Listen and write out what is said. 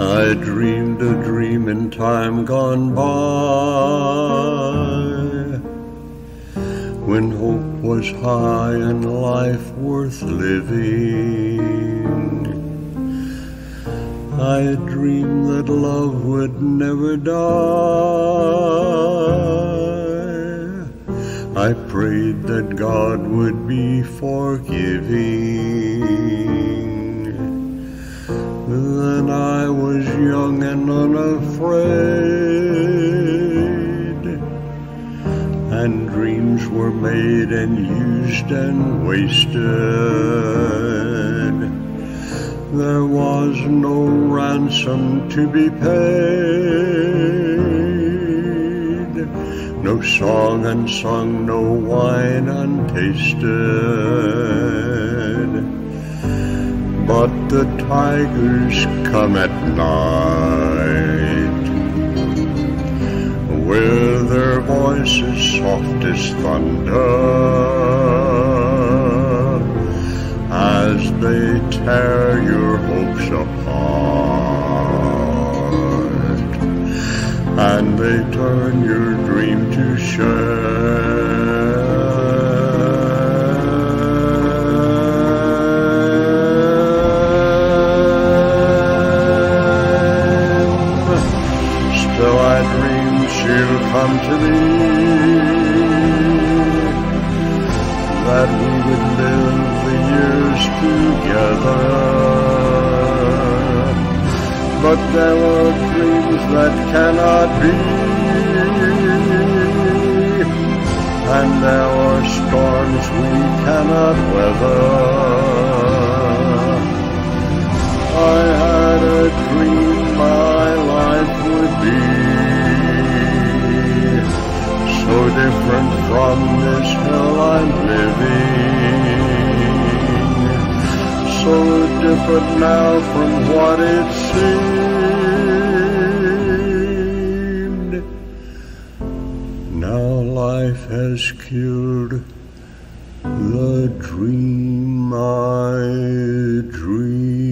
I dreamed a dream in time gone by when hope was high and life worth living. I dreamed that love would never die. I prayed that God would be forgiving. Young and unafraid, and dreams were made and used and wasted. There was no ransom to be paid, no song unsung, no wine untasted. But the tigers come at night. With their voices soft as thunder. As they tear your hopes apart. And they turn your dream to shame. Still I dream she'll come to me that we would live the years together. But there are dreams that cannot be, and there are storms we cannot weather. Different from this hell I'm living. So different now from what it seemed. Now life has killed the dream I dreamed.